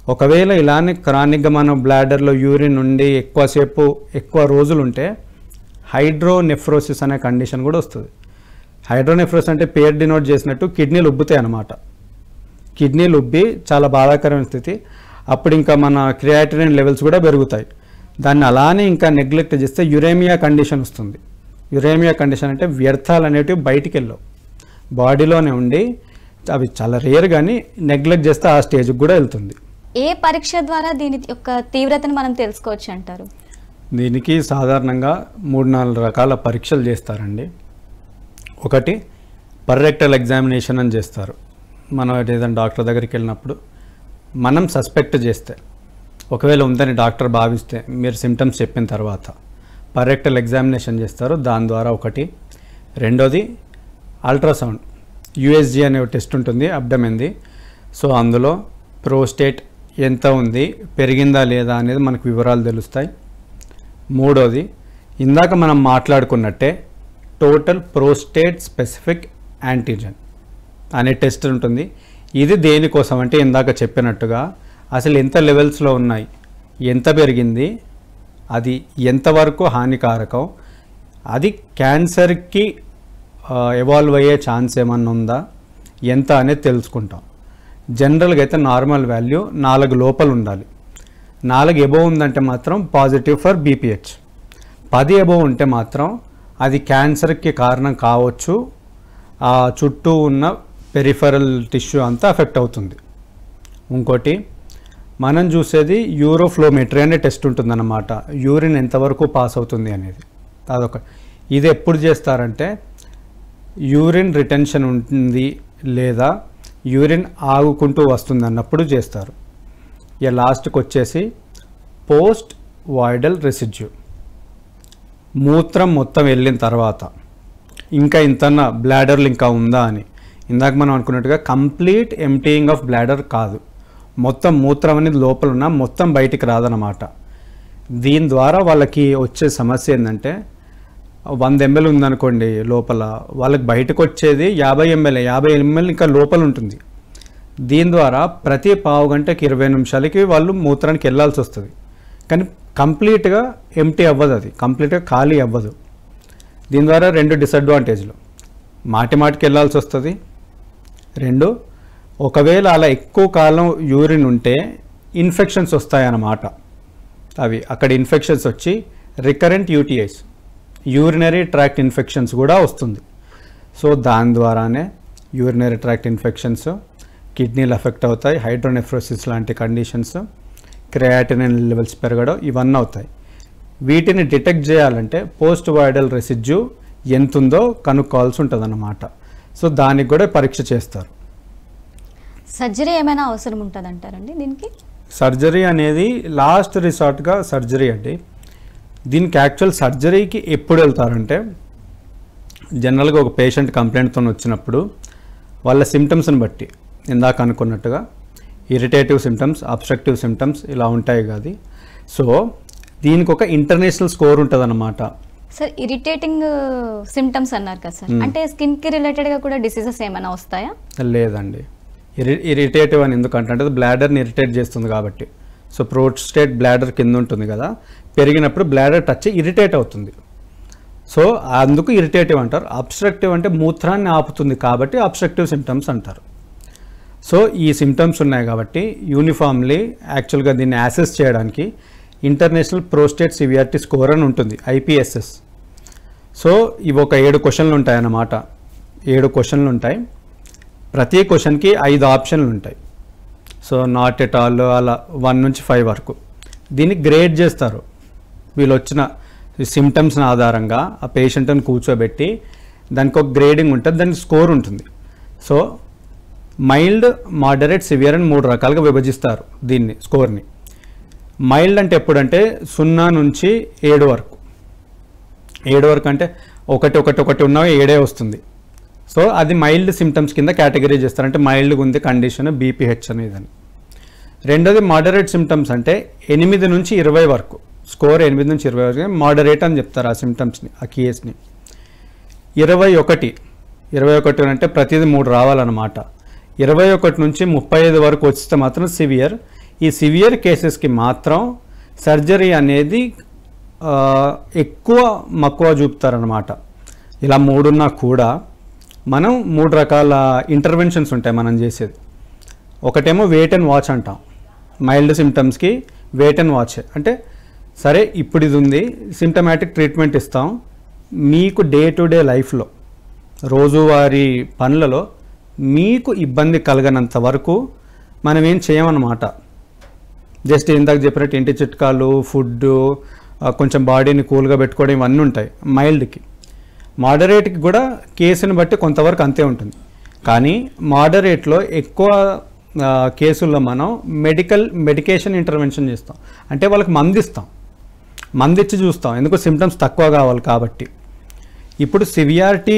ఒకవేళ ఇలానే క్రానిక్గా మన బ్లాడర్లో యూరిన్ ఉండి ఎక్కువసేపు ఎక్కువ రోజులు ఉంటే హైడ్రోనెఫ్రోసిస్ అనే కండిషన్ కూడా వస్తుంది. హైడ్రోనెఫ్రోసిస్ అంటే పేరు డినోట్ చేసినట్టు కిడ్నీలు ఉబ్బుతాయి అన్నమాట. కిడ్నీలు ఉబ్బి చాలా బాధాకరమైన స్థితి. అప్పుడు ఇంకా మన క్రియాటినిన్ లెవెల్స్ కూడా పెరుగుతాయి. దాన్ని అలానే ఇంకా నెగ్లెక్ట్ చేస్తే యురేమియా కండిషన్ వస్తుంది. యురేమియా కండిషన్ అంటే వ్యర్థాలు అనేటివి బయటికి వెళ్ళవు. బాడీలోనే ఉండి అవి చాలా రేర్ కానీ నెగ్లెక్ట్ చేస్తే ఆ స్టేజ్కి కూడా వెళ్తుంది. ఏ పరీక్ష ద్వారా దీని యొక్క తీవ్రతను మనం తెలుసుకోవచ్చు అంటారు? దీనికి సాధారణంగా మూడు నాలుగు రకాల పరీక్షలు చేస్తారండి. ఒకటి పర్రెక్టల్ ఎగ్జామినేషన్ అని చేస్తారు. మనం ఏదైనా డాక్టర్ దగ్గరికి వెళ్ళినప్పుడు మనం సస్పెక్ట్ చేస్తే. ఒకవేళ ఉందని డాక్టర్ భావిస్తే మీరు సిమ్టమ్స్ చెప్పిన తర్వాత పర్రెక్టల్ ఎగ్జామినేషన్ చేస్తారు. దాని ద్వారా ఒకటి. రెండోది అల్ట్రాసౌండ్ యూఎస్జీ అనే టెస్ట్ ఉంటుంది అబ్డమెంది. సో అందులో ప్రోస్టేట్ ఎంత ఉంది పెరిగిందా లేదా అనేది మనకు వివరాలు తెలుస్తాయి. మూడోది ఇందాక మనం మాట్లాడుకున్నట్టే టోటల్ ప్రోస్టేట్ స్పెసిఫిక్ యాంటీజెన్ అనే టెస్ట్ ఉంటుంది. ఇది దేనికోసం అంటే ఇందాక చెప్పినట్టుగా అసలు ఎంత లెవెల్స్లో ఉన్నాయి? ఎంత పెరిగింది? అది ఎంతవరకు హానికారకం? అది క్యాన్సర్కి ఎవాల్వ్ అయ్యే ఛాన్స్ ఏమన్నా ఉందా? ఎంత అనేది తెలుసుకుంటాం. జనరల్గా అయితే నార్మల్ వాల్యూ నాలుగు లోపల ఉండాలి. నాలుగు ఎబో ఉందంటే మాత్రం పాజిటివ్ ఫర్ బీపీహెచ్. పది ఎబో ఉంటే మాత్రం అది క్యాన్సర్కి కారణం కావచ్చు. ఆ చుట్టూ ఉన్న పెరిఫరల్ టిష్యూ అంతా అఫెక్ట్ అవుతుంది. ఇంకోటి మనం చూసేది యూరోఫ్లోమెట్రీ అనే టెస్ట్ ఉంటుందన్నమాట. యూరిన్ ఎంతవరకు పాస్ అవుతుంది అనేది. అదొక. ఇది ఎప్పుడు చేస్తారంటే యూరిన్ రిటెన్షన్ ఉంటుంది లేదా యూరిన్ ఆగుకుంటూ వస్తుంది అన్నప్పుడు చేస్తారు. ఇక లాస్ట్కి వచ్చేసి పోస్ట్ వాయిడల్ రెసిడ్యూ. మూత్రం మొత్తం వెళ్ళిన తర్వాత ఇంకా ఇంతన్న బ్లాడర్లు ఇంకా ఉందా అని. ఇందాక మనం అనుకున్నట్టుగా కంప్లీట్ ఎంటీయింగ్ ఆఫ్ బ్లాడర్ కాదు. మొత్తం మూత్రం అనేది లోపల ఉన్న మొత్తం బయటికి రాదనమాట దీని ద్వారా వాళ్ళకి వచ్చే సమస్య ఏంటంటే వంద ఎంఎల్ ఉందనుకోండి లోపల వాళ్ళకి బయటకు వచ్చేది యాభై ఎంఎల్ యాభై ఎంఎల్ ఇంకా లోపల ఉంటుంది. దీని ద్వారా ప్రతి పావు గంటకి ఇరవై నిమిషాలకి వాళ్ళు మూత్రానికి వెళ్ళాల్సి వస్తుంది. కానీ కంప్లీట్గా ఎంటీ అవ్వదు అది. కంప్లీట్గా ఖాళీ అవ్వదు. దీని ద్వారా రెండు డిసడ్వాంటేజ్లు. మాటి మాటికి వెళ్ళాల్సి వస్తుంది. రెండు ఒకవేళ అలా ఎక్కువ కాలం యూరిన్ ఉంటే ఇన్ఫెక్షన్స్ వస్తాయన్నమాట. అవి అక్కడ ఇన్ఫెక్షన్స్ వచ్చి recurrent UTIs urinary tract infections కూడా వస్తుంది. సో దాని ద్వారానే యూరినరీ ట్రాక్ట్ ఇన్ఫెక్షన్స్ కిడ్నీలు ఎఫెక్ట్ అవుతాయి హైడ్రోనెఫ్రోసిస్ లాంటి కండిషన్స్ క్రియాటినిన్ లెవెల్స్ పెరగడం ఇవన్నీ అవుతాయి. వీటిని డిటెక్ట్ చేయాలంటే పోస్ట్ వైడల్ రెసిడ్యూ ఎంత ఉందో కనుక్కోవాల్సి ఉంటుంది అన్నమాట సో దానికి కూడా పరీక్ష చేస్తారు. సర్జరీ ఏమైనా అవసరం ఉంటుంది అంటారండి దీనికి? సర్జరీ అనేది లాస్ట్ రిసార్ట్గా సర్జరీ అండి. దీనికి యాక్చువల్ సర్జరీకి ఎప్పుడు వెళ్తారంటే జనరల్గా ఒక పేషెంట్ కంప్లైంట్తో వచ్చినప్పుడు వాళ్ళ సిమ్టమ్స్ని బట్టి ఇందాక అనుకున్నట్టుగా ఇరిటేటివ్ సిమ్టమ్స్ అబ్స్ట్రక్టివ్ సిమ్టమ్స్ ఇలా ఉంటాయి కాదు సో దీనికి ఒక ఇంటర్నేషనల్ స్కోర్ ఉంటుంది సార్ ఇరిటేటింగ్ సిమ్టమ్స్ అన్నారు కదా సార్. అంటే స్కిన్కి రిలేటెడ్గా కూడా డిసీజెస్ ఏమైనా వస్తాయా? లేదండి. ఇరి ఇరిటేటివ్ అని ఎందుకంటే బ్లాడర్ని ఇరిటేట్ చేస్తుంది కాబట్టి. సో ప్రోస్టేట్ బ్లాడర్ కింద ఉంటుంది కదా. పెరిగినప్పుడు బ్లాడర్ టచ్ ఇరిటేట్ అవుతుంది. సో అందుకు ఇరిటేటివ్ అంటారు. అబ్స్ట్రక్టివ్ అంటే మూత్రాన్ని ఆపుతుంది కాబట్టి అబ్స్ట్రక్టివ్ సిమ్టమ్స్ అంటారు. సో ఈ సిమ్టమ్స్ ఉన్నాయి కాబట్టి యూనిఫామ్లీ యాక్చువల్గా దీన్ని యాసెస్ చేయడానికి ఇంటర్నేషనల్ ప్రోస్టేట్ సివియారిటీ స్కోర్ అని ఉంటుంది ఐపీఎస్ఎస్ సో ఇవి ఒక ఏడు క్వశ్చన్లు ఉంటాయి అన్నమాట ఏడు క్వశ్చన్లు ఉంటాయి. ప్రతి క్వశ్చన్కి ఐదు ఆప్షన్లు ఉంటాయి. సో నాట్ ఎట్ ఆల్ అలా వన్ నుంచి ఫైవ్ వరకు. దీన్ని గ్రేడ్ చేస్తారు. వీళ్ళు వచ్చిన సిమ్టమ్స్ని ఆధారంగా ఆ పేషెంట్ని కూర్చోబెట్టి దానికి ఒక గ్రేడింగ్ ఉంటుంది దానికి స్కోర్ ఉంటుంది. సో మైల్డ్ మాడరేట్ సివియర్ అని మూడు రకాలుగా విభజిస్తారు దీన్ని స్కోర్ని మైల్డ్ అంటే ఎప్పుడంటే సున్నా నుంచి ఏడు వరకు. ఏడు వరకు అంటే ఒకటి ఒకటి ఒకటి ఉన్నా ఏడే వస్తుంది. సో అది మైల్డ్ సిమ్టమ్స్ కింద కేటగిరీ చేస్తారు. అంటే మైల్డ్గా ఉంది కండిషన్ బీపీహెచ్ అనేది అని రెండోది మోడరేట్ సిమ్టమ్స్ అంటే ఎనిమిది నుంచి ఇరవై వరకు. స్కోర్ ఎనిమిది నుంచి ఇరవై వరకు. మోడరేట్ అని చెప్తారు ఆ సిమ్టమ్స్ని ఆ కేస్ని ఇరవై ఒకటి. ఇరవై ఒకటి అంటే ప్రతిదీ మూడు రావాలన్నమాట. ఇరవై ఒకటి నుంచి ముప్పై ఐదు వరకు వస్తే మాత్రం సివియర్ ఈ సివియర్ కేసెస్కి మాత్రం సర్జరీ అనేది ఎక్కువ మక్కువ చూపుతారనమాట ఇలా మూడున్నా కూడా మనం మూడు రకాల ఇంటర్వెన్షన్స్ ఉంటాయి మనం చేసేది. ఒకటేమో వెయిట్ అండ్ వాచ్ అంటాం. మైల్డ్ సిమ్టమ్స్కి వెయిట్ అండ్ వాచ్ అంటే సరే ఇప్పుడు ఇది ఉంది సిమ్టమాటిక్ ట్రీట్మెంట్ ఇస్తాం. మీకు డే టు డే లైఫ్లో రోజువారీ పనులలో మీకు ఇబ్బంది కలగనంత వరకు మనం ఏం చేయమన్నమాట? జస్ట్ ఇందాక చెప్పినట్టు ఇంటి చిట్కాలు ఫుడ్ కొంచెం బాడీని కూల్గా పెట్టుకోవడం ఇవన్నీ ఉంటాయి మైల్డ్కి మోడరేట్కి కూడా కేసుని బట్టి కొంతవరకు అంతే ఉంటుంది. కానీ మోడరేట్లో ఎక్కువ కేసుల్లో మనం మెడికల్ మెడికేషన్ ఇంటర్వెన్షన్ చేస్తాం. అంటే వాళ్ళకి మందిస్తాం. మందిచ్చి ఇచ్చి చూస్తాం. ఎందుకు సిమ్టమ్స్ తక్కువ కావాలి కాబట్టి. ఇప్పుడు సివియారిటీ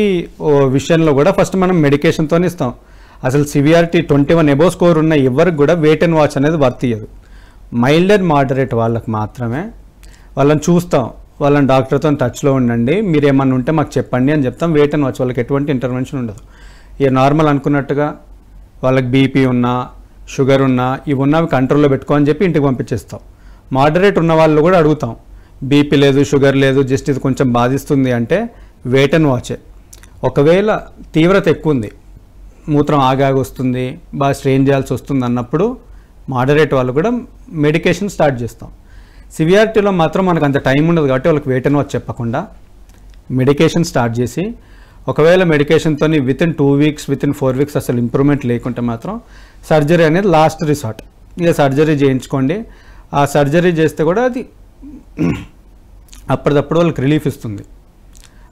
విషయంలో కూడా ఫస్ట్ మనం మెడికేషన్తోనే ఇస్తాం. అసలు severity twenty one above score ఉన్న ఎవరికి కూడా వెయిట్ అండ్ వాచ్ అనేది వర్తియదు మైల్డ్ అండ్ మోడరేట్ వాళ్ళకి మాత్రమే. వాళ్ళని చూస్తాం. వాళ్ళని డాక్టర్తో టచ్లో ఉండండి. మీరు ఏమన్నా ఉంటే మాకు చెప్పండి అని చెప్తాం. వెయిట్ అండ్ వాచ్ వాళ్ళకి ఎటువంటి ఇంటర్వెన్షన్ ఉండదు. ఇక నార్మల్ అనుకున్నట్టుగా వాళ్ళకి బీపీ ఉన్నా షుగర్ ఉన్నా ఇవి ఉన్నవి కంట్రోల్లో పెట్టుకో అని చెప్పి ఇంటికి పంపించేస్తాం. మోడరేట్ ఉన్న వాళ్ళు కూడా అడుగుతాం. బీపీ లేదు షుగర్ లేదు జస్ట్ ఇది కొంచెం బాధిస్తుంది అంటే వెయిట్ అండ్ వాచే. ఒకవేళ తీవ్రత ఎక్కువ ఉంది మూత్రం ఆగాగి వస్తుంది బాగా స్ట్రెయిన్ చేయాల్సి వస్తుంది అన్నప్పుడు మోడరేట్ వాళ్ళు కూడా మెడికేషన్ స్టార్ట్ చేస్తాం. సివియారిటీలో మాత్రం మనకు అంత టైం ఉండదు కాబట్టి వాళ్ళకి వెయిట్ అని చెప్పకుండా మెడికేషన్ స్టార్ట్ చేసి ఒకవేళ మెడికేషన్తో within two weeks within four weeks అసలు ఇంప్రూవ్మెంట్ లేకుంటే మాత్రం సర్జరీ అనేది లాస్ట్ రిసార్ట్ ఇక సర్జరీ చేయించుకోండి. ఆ సర్జరీ చేస్తే కూడా అది [CLEARS THROAT] అప్పటిదప్పుడు వాళ్ళకి రిలీఫ్ ఇస్తుంది.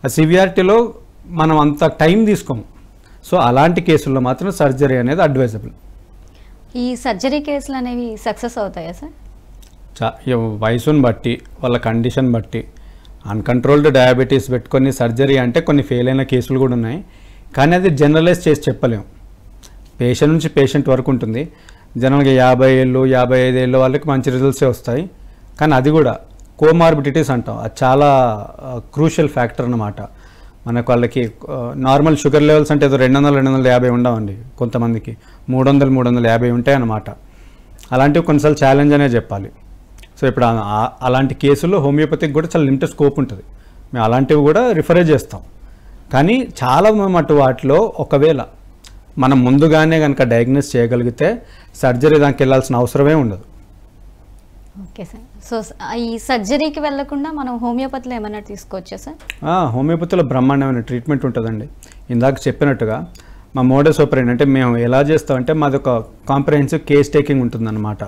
ఆ సివియారిటీలో మనం అంత టైం తీసుకోము. సో అలాంటి కేసుల్లో మాత్రం సర్జరీ అనేది అడ్వైజబుల్ ఈ సర్జరీ కేసులు అనేవి సక్సెస్ అవుతాయా సార్? వయసుని బట్టి వాళ్ళ కండిషన్ బట్టి అన్కంట్రోల్డ్ డయాబెటీస్ పెట్టుకొని సర్జరీ అంటే కొన్ని ఫెయిల్ అయిన కేసులు కూడా ఉన్నాయి. కానీ అది జనరలైజ్ చేసి చెప్పలేము పేషెంట్ నుంచి పేషెంట్ వరకు ఉంటుంది. జనరల్గా యాభై ఏళ్ళు యాభై ఐదు ఏళ్ళు వాళ్ళకి మంచి రిజల్ట్సే వస్తాయి. కానీ అది కూడా కోమార్బిడిటీస్ అంటాం. అది చాలా క్రూషియల్ ఫ్యాక్టర్ అన్నమాట. మనకు వాళ్ళకి నార్మల్ షుగర్ లెవెల్స్ అంటే ఏదో రెండు వందలు రెండు వందల యాభై ఉండవండి కొంతమందికి. మూడు వందలు మూడు వందల యాభై ఉంటాయి అన్నమాట అలాంటివి కొన్నిసార్లు ఛాలెంజ్ అనే చెప్పాలి. సో ఇప్పుడు అలాంటి కేసుల్లో హోమియోపతికి కూడా చాలా లిమిటెడ్ స్కోప్ ఉంటుంది. మేము అలాంటివి కూడా రిఫరే చేస్తాం. కానీ చాలా మటు వాటిలో ఒకవేళ మనం ముందుగానే కనుక డయాగ్నోస్ చేయగలిగితే సర్జరీ దానికి వెళ్ళాల్సిన అవసరమే ఉండదు. Okay sir. సో ఈ సర్జరీకి వెళ్ళకుండా మనం హోమియోపతిలో ఏమైనా తీసుకోవచ్చా సార్? ఆ, హోమియోపతిలో బ్రహ్మాండమైన ట్రీట్మెంట్ ఉంటుందండి. ఇందాక చెప్పినట్టుగా మా మోడస్ ఆపరేట్ అంటే మేము ఎలా చేస్తామంటే మాది ఒక కాంప్రహెన్సివ్ కేస్ టేకింగ్ ఉంటుందన్నమాట.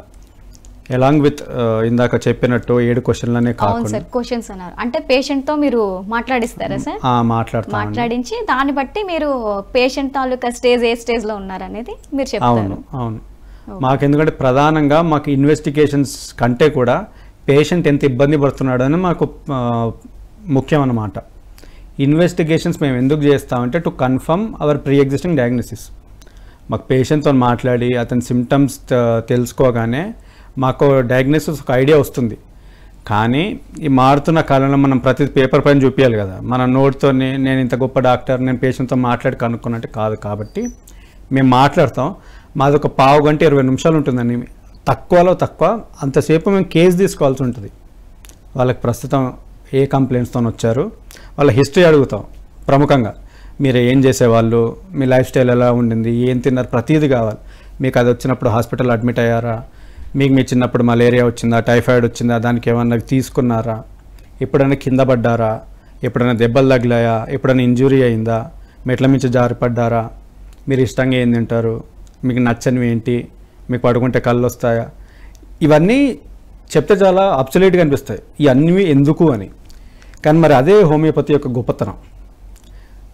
ఎలాంగ్ విత్ ఇందాక చెప్పినట్టు ఏడు క్వశ్చన్లనే అవును కాకుండా సార్ క్వశ్చన్స్ అన్నారు. అంటే పేషెంట్తో మీరు మాట్లాడిస్తారా సార్? ఆ, మాట్లాడతామండి. మాట్లాడించి దాన్ని బట్టి మీరు పేషెంట్ తాలూకా స్టేజ్ ఏ స్టేజ్లో ఉన్నారనేది మీరు అవును చెప్తారు. అవును మాకు ఎందుకంటే ప్రధానంగా మాకు ఇన్వెస్టిగేషన్స్ కంటే కూడా పేషెంట్ ఎంత ఇబ్బంది పడుతున్నాడు అని మాకు ముఖ్యం అన్నమాట ఇన్వెస్టిగేషన్స్ మేము ఎందుకు చేస్తామంటే to confirm our pre existing diagnosis మాకు పేషెంట్తో మాట్లాడి అతని సిమ్టమ్స్ తెలుసుకోగానే మాకు డయాగ్నోసిస్ ఒక ఐడియా వస్తుంది. కానీ ఈ మారుతున్న కాలంలో మనం ప్రతి పేపర్ పైన చూపించాలి కదా. మన నోట్తో నేను ఇంత గొప్ప డాక్టర్ నేను పేషెంట్తో మాట్లాడి కనుక్కున్నట్టు కాదు కాబట్టి మేము మాట్లాడతాం. మాది ఒక పావు గంట ఇరవై నిమిషాలు ఉంటుందండి. తక్కువలో తక్కువ అంతసేపు మేము కేసు తీసుకోవాల్సి ఉంటుంది. వాళ్ళకి ప్రస్తుతం ఏ కంప్లైంట్స్తో వచ్చారు వాళ్ళ హిస్టరీ అడుగుతాం ప్రముఖంగా. మీరు ఏం చేసేవాళ్ళు మీ లైఫ్ స్టైల్ ఎలా ఉండింది ఏం తిన్నారు ప్రతీది కావాలి. మీకు అది వచ్చినప్పుడు హాస్పిటల్ అడ్మిట్ అయ్యారా మీకు మీ చిన్నప్పుడు మలేరియా వచ్చిందా టైఫాయిడ్ వచ్చిందా దానికి ఏమన్నా తీసుకున్నారా? ఎప్పుడైనా కింద పడ్డారా? ఎప్పుడైనా దెబ్బలు తగిలాయా? ఎప్పుడైనా ఇంజురీ అయిందా? మెట్ల మించి జారిపడ్డారా? మీరు ఇష్టంగా ఏం తింటారు? మీకు నచ్చనివి ఏంటి? మీకు పడుకుంటే కళ్ళు వస్తాయా ఇవన్నీ చెప్తే చాలా అబ్సల్యూట్గా అనిపిస్తాయి. ఇవన్నీ ఎందుకు అని. కానీ మరి అదే హోమియోపతి యొక్క గొప్పతనం.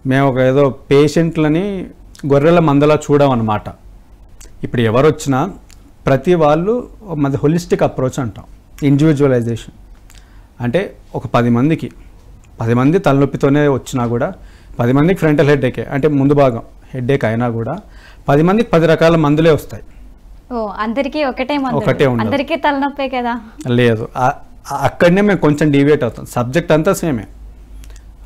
మేము ఒక ఏదో పేషెంట్లని గొర్రెల మందలా చూడమన్నమాట. ఇప్పుడు ఎవరు వచ్చినా ప్రతి వాళ్ళు మాది హోలిస్టిక్ అప్రోచ్ అంటాం. ఇండివిజువలైజేషన్ అంటే ఒక పది మందికి పది మంది తలనొప్పితోనే వచ్చినా కూడా పది మందికి ఫ్రంటల్ హెడ్ఏకే అంటే ముందు భాగం హెడ్ఏక్ అయినా కూడా పది మందికి పది రకాల మందులే వస్తాయి. ఓ అందరికీ ఒకటే ఒకటే. అందరికీ తలనొప్పే కదా? లేదు. అక్కడనే మేము కొంచెం డివియేట్ అవుతాం. సబ్జెక్ట్ అంతా సేమే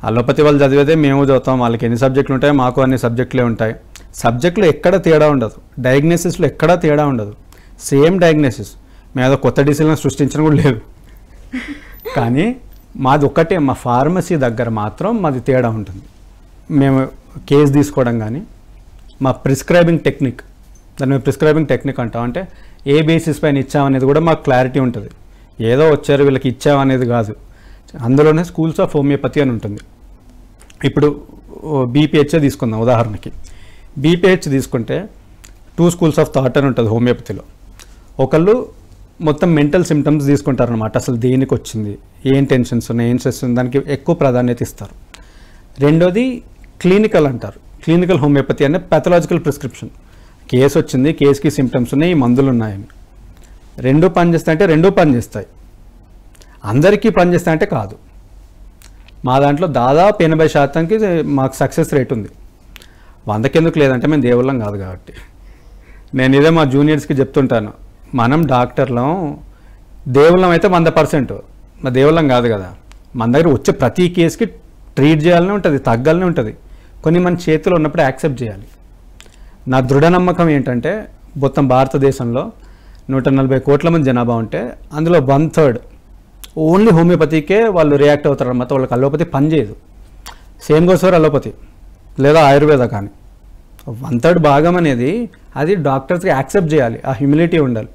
అలోపతి వాళ్ళు చదివేదే మేము చదువుతాం. వాళ్ళకి ఎన్ని సబ్జెక్టులు ఉంటాయో మాకు అన్ని సబ్జెక్టులే ఉంటాయి. సబ్జెక్టులో ఎక్కడ తేడా ఉండదు. డయాగ్నోసిస్లో ఎక్కడా తేడా ఉండదు. Same diagnosis. మేము ఏదో కొత్త డిసిజన్ సృష్టించడం కూడా లేదు. [LAUGHS] కానీ మాది ఒక్కటే మా ఫార్మసీ దగ్గర మాత్రం మాది తేడా ఉంటుంది. మేము కేసు తీసుకోవడం కానీ మా ప్రిస్క్రైబింగ్ టెక్నిక్ దాన్ని మేము ప్రిస్క్రైబింగ్ టెక్నిక్ అంటాం. అంటే ఏ బేసిస్ పైన ఇచ్చామనేది కూడా మాకు క్లారిటీ ఉంటుంది. ఏదో వచ్చారు వీళ్ళకి ఇచ్చామనేది కాదు. అందులోనే స్కూల్స్ ఆఫ్ హోమియోపతి అని ఉంటుంది. ఇప్పుడు బీపీహెచ్ తీసుకుందాం ఉదాహరణకి. బీపీహెచ్ తీసుకుంటే టూ స్కూల్స్ ఆఫ్ థాట్ అని ఉంటుంది హోమియోపతిలో. ఒకళ్ళు మొత్తం మెంటల్ సిమ్టమ్స్ తీసుకుంటారనమాట అసలు దేనికి వచ్చింది ఏం టెన్షన్స్ ఉన్నాయి? ఏం స్ట్రెస్ ఉంది? దానికి ఎక్కువ ప్రాధాన్యత ఇస్తారు. రెండోది క్లినికల్ అంటారు. క్లినికల్ హోమియోపతి అనే పెథలాజికల్ ప్రిస్క్రిప్షన్ కేసు వచ్చింది కేసుకి సిమ్టమ్స్ ఉన్నాయి ఈ మందులు ఉన్నాయని రెండు పనిచేస్తాయి అంటే రెండూ పనిచేస్తాయి అందరికీ పనిచేస్తాయి అంటే కాదు. మా దాంట్లో దాదాపు ఎనభై శాతంకి మాకు సక్సెస్ రేట్ ఉంది. వందకెందుకు లేదంటే మేము దేవుళ్ళం కాదు కాబట్టి. నేను ఇదే మా జూనియర్స్కి చెప్తుంటాను. మనం డాక్టర్లం దేవుళ్ళం అయితే వంద పర్సెంట్. మా దేవుళ్ళం కాదు కదా. మన దగ్గర వచ్చే ప్రతి కేసుకి ట్రీట్ చేయాలనే ఉంటుంది తగ్గాలనే ఉంటుంది. కొన్ని మన చేతిలో ఉన్నప్పుడు యాక్సెప్ట్ చేయాలి. నా దృఢ నమ్మకం ఏంటంటే మొత్తం భారతదేశంలో నూట నలభై కోట్ల మంది జనాభా ఉంటే అందులో వన్ థర్డ్ ఓన్లీ హోమియోపతికే వాళ్ళు రియాక్ట్ అవుతారు అన్నమాట. వాళ్ళకి అలోపతి పనిచేయదు సేమ్ గోస్ ఫర్ అలోపతి. లేదా ఆయుర్వేద కానీ. వన్ థర్డ్ భాగం అనేది అది డాక్టర్స్కి యాక్సెప్ట్ చేయాలి. ఆ హ్యూమిలిటీ ఉండాలి.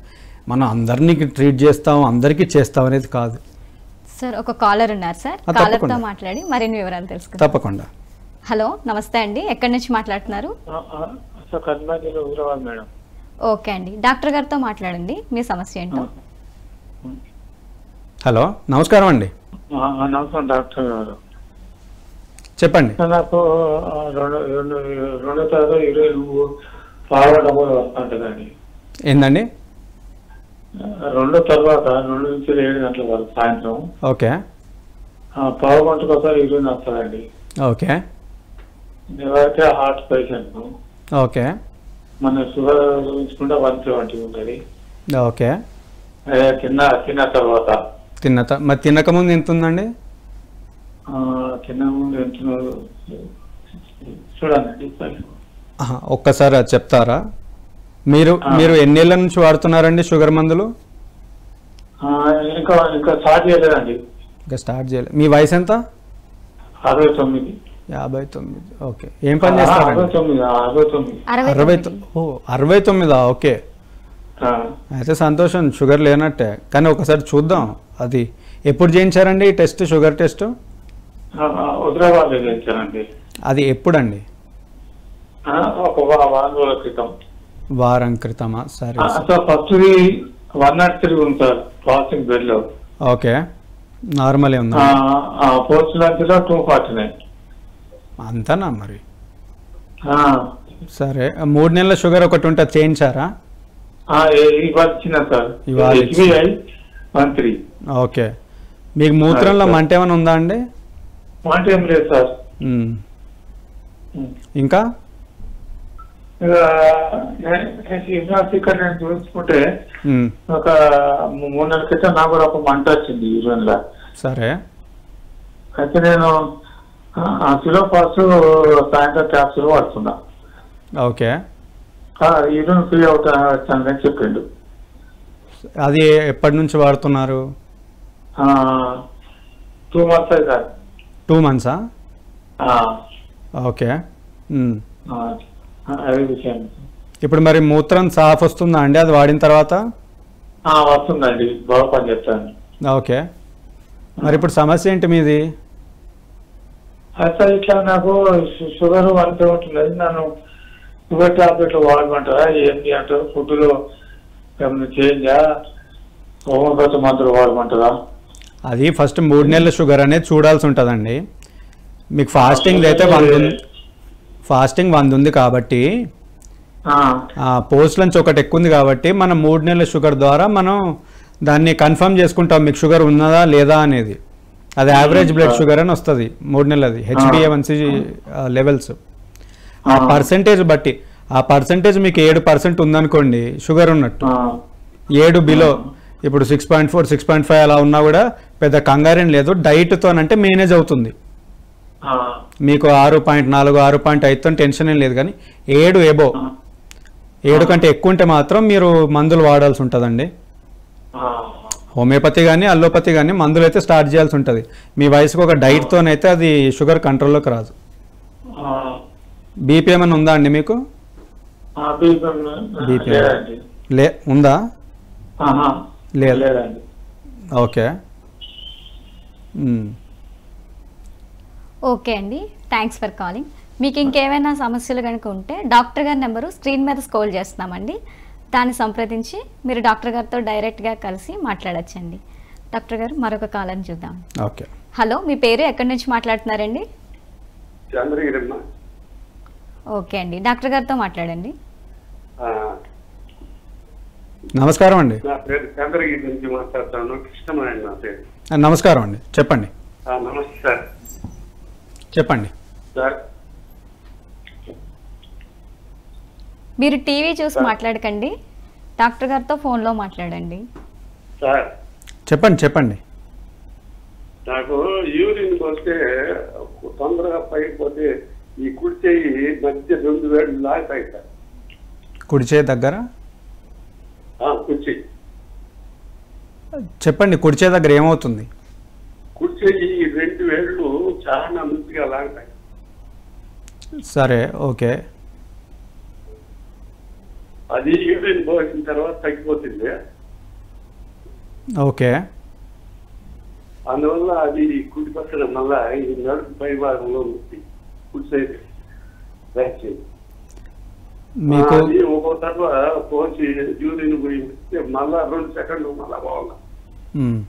మనం అందరినీ ట్రీట్ చేస్తాం అందరికీ చేస్తాం అనేది కాదు. సార్ ఒక కాలర్ ఉన్నారు సార్. ఆ, కాలర్తో తప్పకుండా. మాట్లాడి మరిన్ని వివరాలు తెలుసుకుందాం. తప్పకుండా. హలో నమస్తే అండి. ఎక్కడి నుంచి మాట్లాడుతున్నారు? ఓకే అండి. డాక్టర్ గారితో మాట్లాడండి. మీ సమస్య ఏంటో. హలో నమస్కారం అండి. నమస్కారం డాక్టర్ గారు. చెప్పండి. నాకు రెండు రెండు రెండో తరగతి ఇరవై నువ్వు కూడా వస్తుంటుందండి ఏందండి? రెండో తర్వాత రెండు నుంచి ఏడు గంటల వరకు సాయంత్రం. ఓకే. పావు గంటకు ఒకసారి ఇరవై వస్తుందండి ఓకే. నేనైతే హార్ట్ పేషెంట్ ఓకే. మన షుగర్ చూపించుకుంటే వన్ సెవెంటీ ఉన్నది ఓకే. తిన్న తిన్న తర్వాత. తిన్న మరి తినకముందు ఎంత ఉందండి తిన్న ముందు ఎంత చూడండి ఒక్కసారి చెప్తారా? మీరు. మీరు ఎన్నేళ్ళ నుంచి వాడుతున్నారండి షుగర్ మందులు? ఆ, ఇంకా ఇంకా స్టార్ట్ చేయలేదండి. ఇంకా స్టార్ట్ చేయలేదు మీ వయసు ఎంత? అరవై తొమ్మిది. యాభై తొమ్మిది. ఓకే. ఏం పని ఆ, అరవై చేస్తారండి తొమ్మిది ఆ, అరవై తొమ్మిది. అరవై అరవై తొమ్మిది. తొ- ఓ అరవై తొమ్మిదా? ఓకే. ఆ, అయితే సంతోషం షుగర్ లేనట్టే. కానీ ఒకసారి చూద్దాం. అది ఎప్పుడు చేయించారండి ఈ టెస్ట్ షుగర్ టెస్ట్? అది ఎప్పుడండి? ఆ, ఒక వారం రోజుల క్రితం. వారం క్రితమా? సరే sir. First one not three ఉంది సార్ ప్రాసెసింగ్ బెడ్లో. ఓకే. నార్మలే ఉందా? పోస్ట్ లంచ్లో టూ ఫార్టీ నైన్? అంతనా మరి? సరే. మూడు నెలల షుగర్ ఒకటి ఉంటుంది చేయించారా? ఓకే. మీకు మూత్రంలో. మంట ఏమైనా ఉందా అండి? మాట ఏం లేదు సార్. ఇంకా? చూసుకుంటే. ఒక మూడు నెలల క్రితం నాకు కూడా ఒక మంట వచ్చింది యూరిన్లో సరే. అయితే నేను ఆ కిలో పాస్ సాయంత్రం క్యాప్సూల్ వాడుతున్నా. ఓకే. యూరిన్ ఫ్రీ అవుతా వచ్చానని చెప్పిండు. అది ఎప్పటి నుంచి వాడుతున్నారు? టూ మంత్స్ అయితే టూ మంత్సా? ఓకే. ఇప్పుడు మరి మూత్రం సాఫ్ వస్తుందా అండి? అది వాడిన తర్వాత? వస్తుందండి. బాగా పని చెప్తాను ఓకే. మరి ఇప్పుడు సమస్య ఏంటి మీది? అయితే ఇట్లా నాకు షుగర్ వన్ ఉంటున్నది నన్ను షుగర్ టాబ్లెట్లు వాడమంటారా? ఏంటి అంటారు? ఫుడ్లో ఏమైనా చేంజా? హోమియోపతి మందులు వాడమంటారా? అది ఫస్ట్ మూడు నెలల షుగర్ అనేది చూడాల్సి ఉంటుందండి. మీకు ఫాస్టింగ్ అయితే ఉంది ఫాస్టింగ్ వంద ఉంది కాబట్టి ఆ, పోస్ట్ లంచ్ ఒకటి ఎక్కువ ఉంది కాబట్టి మనం మూడు నెలల షుగర్ ద్వారా మనం దాన్ని కన్ఫర్మ్ చేసుకుంటాం మీకు షుగర్ ఉన్నదా లేదా అనేది. అది యావరేజ్ బ్లడ్ షుగర్ అని వస్తుంది మూడు నెలలది హెచ్బిఏవన్సి లెవెల్స్. ఆ పర్సంటేజ్ బట్టి ఆ పర్సంటేజ్ మీకు ఏడు పర్సెంట్ ఉందనుకోండి షుగర్ ఉన్నట్టు. ఏడు బిలో ఇప్పుడు six point four six point five అలా ఉన్నా కూడా పెద్ద కంగారేం లేదు డైట్తోనంటే మేనేజ్ అవుతుంది. మీకు ఆరు పాయింట్ నాలుగు ఆరు పాయింట్ ఐదుతో టెన్షన్ ఏం లేదు కానీ ఏడు ఎబో ఆ, ఏడు కంటే ఎక్కువ ఉంటే మాత్రం మీరు మందులు వాడాల్సి ఉంటుందండి. హోమియోపతి కానీ అల్లోపతి కానీ మందులు అయితే స్టార్ట్ చేయాల్సి ఉంటుంది. మీ వయసుకు ఒక డైట్తోనైతే అది షుగర్ కంట్రోల్లోకి రాదు. బీపీ ఏమైనా ఉందా అండి మీకు? బీపీ లే ఉందా? లేదు. ఓకే. ఓకే అండి. థ్యాంక్స్ ఫర్ కాలింగ్ మీకు ఇంకేమైనా సమస్యలు కనుక ఉంటే డాక్టర్ గారి నెంబరు స్క్రీన్ మీద స్కోల్ చేస్తున్నామండి. దాన్ని సంప్రదించి మీరు డాక్టర్ గారితో డైరెక్ట్గా కలిసి మాట్లాడచ్చండి. డాక్టర్ గారు మరొక కాలని చూద్దాం. ఓకే. హలో మీ పేరు ఎక్కడి నుంచి మాట్లాడుతున్నారండి? చంద్రగిరమ్మ ఓకే అండి. డాక్టర్ గారితో మాట్లాడండి. ఆ, నమస్కారం అండి. నా పేరు చంద్రగిరి నుంచి మాట్లాడుతాను కృష్ణమాయణ నా పేరు. ఆ, నమస్కారం అండి. చెప్పండి. ఆ, నమస్తే సార్. చెప్పండి. సార్. మీరు టీవీ చూసి. మాట్లాడకండి. డాక్టర్ గారితో ఫోన్లో మాట్లాడండి. సార్. చెప్పండి చెప్పండి. నాకు యూరిన్ వస్తే తొందరగా పైకి పోతే ఈ కుడి మధ్య రెండు వేలు లాగుతాయి సార్. కుడి చేయి దగ్గర? ఆ, కుర్చీ చెప్పండి కుడి చేయి దగ్గర ఏమవుతుంది? కుడి చెయ్యి ఈ రెండు వేళ్ళు చాలా మంచిగా లాగుతాయి సరే ఓకే. అది యూరిన్ పోసిన తర్వాత తగ్గిపోతుంది. ఓకే. అందువల్ల అది కుడి పక్కన మళ్ళా ఈ నడుపు పై భాగంలో ఉంది. కుడి సైడ్. రైట్ సైడ్ మీకు అది ఒక్కో తర్వాత పోసి యూరిన్ వస్తే మళ్ళా రెండు సెకండ్లు మళ్ళా మ్మ్.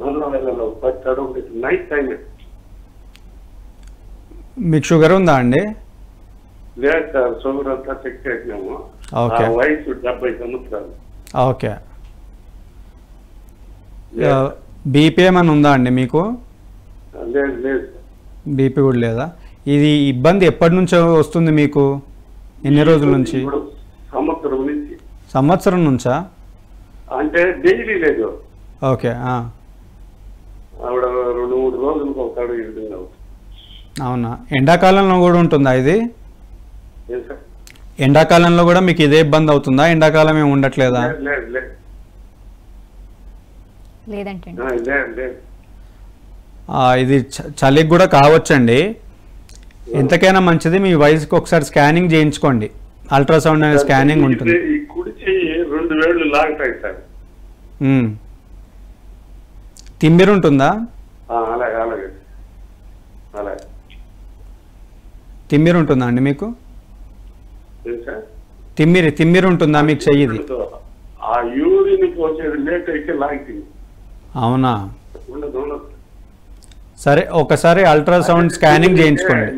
మళ్ళా వెళ్ళాలి. పట్టాడు నైట్ టైం మీకు షుగర్ ఉందా అండి? లేదు సార్ షుగర్ అంతా చెక్ చేసినాము. వయసు డెబ్బై సంవత్సరాలు. ఓకే. బీపీ ఏమైనా ఉందా అండి మీకు? లేదు లేదు బీపీ కూడా లేదా? ఇది ఇబ్బంది ఎప్పటి నుంచో వస్తుంది మీకు? ఎన్ని రోజుల నుంచి? సంవత్సరం నుంచి. సంవత్సరం నుంచా? అంటే డైలీ లేదు. ఓకే. ఆవిడ రెండు మూడు రోజులకు ఒకసారి. అవునా? ఎండాకాలంలో కూడా ఉంటుందా ఇది? ఎండాకాలంలో కూడా మీకు ఇదే ఇబ్బంది అవుతుందా? ఎండాకాలం ఏమి ఉండట్లేదా? లేదు లేదు లేదు. లేదంటండి ఆ, లేదు లేదు ఆ, ఇది చ- చలికి కూడా కావచ్చండి. ఎంతకైనా మంచిది. మీ వయసుకి ఒకసారి స్కానింగ్ చేయించుకోండి. అల్ట్రాసౌండ్ అనే స్కానింగ్ ఉంటుంది. తిమ్మిరి ఉంటుందా తిమ్మిరి ఉంటుందా అండి మీకు? తిమ్మిరి తిమ్మిరి ఉంటుందా మీకు చెయ్యిది? ఆ యూరిన్ పోసేది లేట్ అయితే లాగుతుంది అవునా? ఉండదు ఉండదు. సరే ఒకసారి అల్ట్రాసౌండ్ స్కానింగ్ చేయించుకోండి.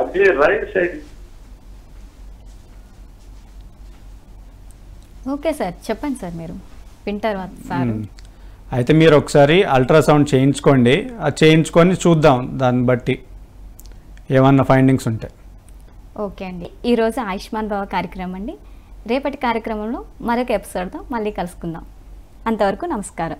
అదే రైట్ సైడ్. ఓకే సార్ చెప్పండి సార్ మీరు. వింటారు సార్. అయితే మీరు ఒకసారి అల్ట్రాసౌండ్ చేయించుకోండి. అది చేయించుకొని చూద్దాం దాన్ని బట్టి. ఏమన్నా ఫైండింగ్స్ ఉంటాయి ఓకే అండి. ఈరోజు ఆయుష్మాన్ బాబా కార్యక్రమం అండి. రేపటి కార్యక్రమంలో మరొక ఎపిసోడ్తో మళ్ళీ కలుసుకుందాం. అంతవరకు నమస్కారం.